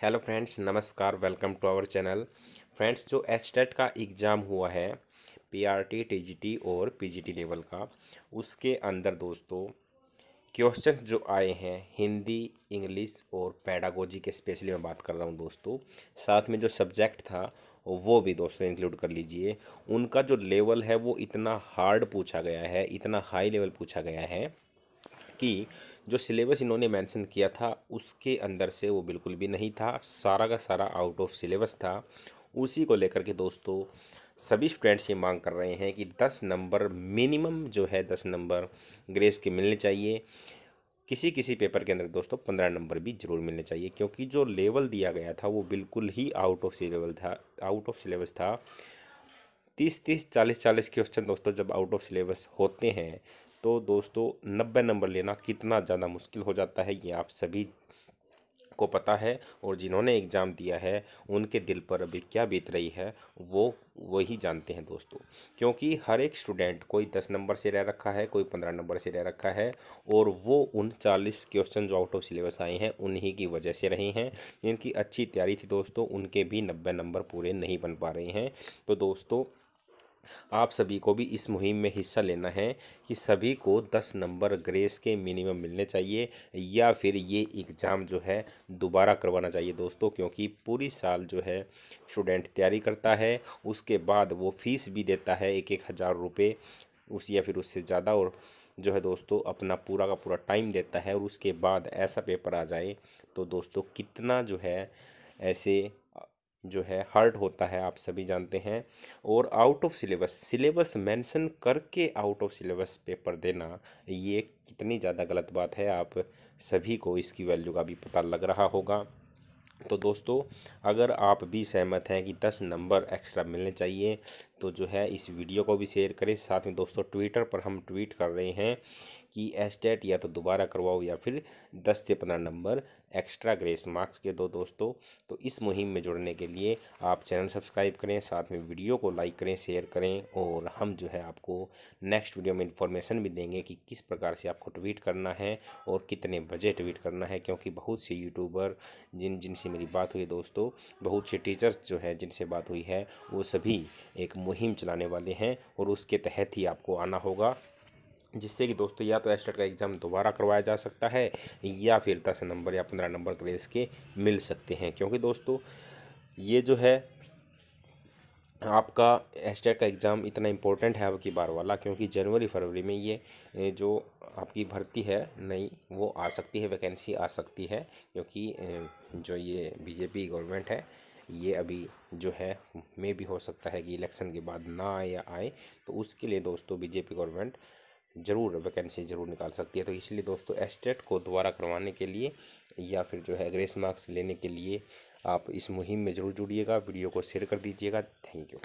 Hello friends नमस्कार welcome to our channel friends जो H का एग्ज़ाम हुआ है पीआरटी टीजीटी और पीजीटी लेवल का, उसके अंदर दोस्तों क्वेश्चन जो आए हैं, हिंदी इंग्लिश और पैडागोजी के स्पेशली मैं बात कर रहा हूँ दोस्तों. साथ में जो सब्जेक्ट था, वो भी दोस्तों इंक्लूड कर लीजिए. उनका जो लेवल है, वो इतना हार्ड पूछा गया है, इतना हाई लेवल पूछा गया है कि जो सिलेबस इन्होंने मेंशन किया था, उसके अंदर से वो बिल्कुल भी नहीं था। सारा का सारा आउट ऑफ़ सिलेबस था। उसी को लेकर के दोस्तों, सभी स्टूडेंट्स ये मांग कर रहे हैं कि दस नंबर मिनिमम जो है, दस नंबर ग्रेस के मिलने चाहिए। किसी किसी पेपर के अंदर दोस्तों पंद्रह नंबर भी ज़रूर मिलने चाहिए, क्योंकि जो लेवल दिया गया था, वो बिल्कुल ही आउट ऑफ़ सिलेबल था आउट ऑफ़ सिलेबस था। तीस तीस, चालीस चालीस क्वेश्चन दोस्तों जब आउट ऑफ़ सिलेबस होते हैं तो दोस्तों, नब्बे नंबर लेना कितना ज़्यादा मुश्किल हो जाता है, ये आप सभी को पता है और जिन्होंने एग्ज़ाम दिया है, उनके दिल पर अभी क्या बीत रही है, वो वही जानते हैं दोस्तों। क्योंकि हर एक स्टूडेंट कोई दस नंबर से रह रखा है, कोई पंद्रह नंबर से रह रखा है और वो उन चालीस क्वेश्चन जो आउट ऑफ़ सिलेबस आए हैं, उन्हीं की वजह से रहे हैं। जिनकी अच्छी तैयारी थी दोस्तों, उनके भी नब्बे नंबर पूरे नहीं बन पा रहे हैं। तो दोस्तों आप सभी को भी इस मुहिम में हिस्सा लेना है कि सभी को दस नंबर ग्रेस के मिनिमम मिलने चाहिए या फिर ये एग्ज़ाम जो है दोबारा करवाना चाहिए दोस्तों, क्योंकि पूरी साल जो है स्टूडेंट तैयारी करता है, उसके बाद वो फ़ीस भी देता है एक एक हज़ार रुपये उस या फिर उससे ज़्यादा और जो है दोस्तों अपना पूरा का पूरा टाइम देता है और उसके बाद ऐसा पेपर आ जाए तो दोस्तों कितना जो है ऐसे जो है हार्ड होता है, आप सभी जानते हैं। और out of syllabus syllabus mention करके आउट ऑफ़ सिलेबस पेपर देना, ये कितनी ज़्यादा गलत बात है, आप सभी को इसकी वैल्यू का भी पता लग रहा होगा। तो दोस्तों, अगर आप भी सहमत हैं कि दस नंबर एक्स्ट्रा मिलने चाहिए तो जो है, इस वीडियो को भी शेयर करें। साथ में दोस्तों ट्विटर पर हम ट्वीट कर रहे हैं। कि एस्टेट या तो दोबारा करवाओ या फिर दस से पंद्रह नंबर एक्स्ट्रा ग्रेस मार्क्स के दो दोस्तों। तो इस मुहिम में जुड़ने के लिए आप चैनल सब्सक्राइब करें, साथ में वीडियो को लाइक करें शेयर करें और हम जो है आपको नेक्स्ट वीडियो में इन्फॉर्मेशन भी देंगे कि किस प्रकार से आपको ट्वीट करना है और कितने बजे ट्वीट करना है, क्योंकि बहुत से यूट्यूबर जिन, जिनसे मेरी बात हुई दोस्तों, बहुत से टीचर्स जो है जिनसे बात हुई है, वो सभी एक मुहिम चलाने वाले हैं और उसके तहत ही आपको आना होगा। जिससे कि दोस्तों या तो एस्टेट का एग्ज़ाम दोबारा करवाया जा सकता है, या फिर दस नंबर या पंद्रह नंबर ग्रेस इसके मिल सकते हैं। क्योंकि दोस्तों, ये जो है, आपका एस्टेट का एग्ज़ाम इतना इम्पोर्टेंट है आपकी बार वाला, क्योंकि जनवरी फरवरी में ये जो आपकी भर्ती है, नई, वो आ सकती है वैकेंसी आ सकती है, क्योंकि जो ये बीजेपी गवर्नमेंट है, ये अभी जो है मे भी हो सकता है कि इलेक्शन के बाद ना आए या आए तो उसके लिए दोस्तों बीजेपी गवर्नमेंट ज़रूर वैकेंसी ज़रूर निकाल सकती है। तो इसलिए दोस्तों एस्टेट को दोबारा करवाने के लिए या फिर जो है ग्रेस मार्क्स लेने के लिए आप इस मुहिम में ज़रूर जुड़िएगा। वीडियो को शेयर कर दीजिएगा। Thank you.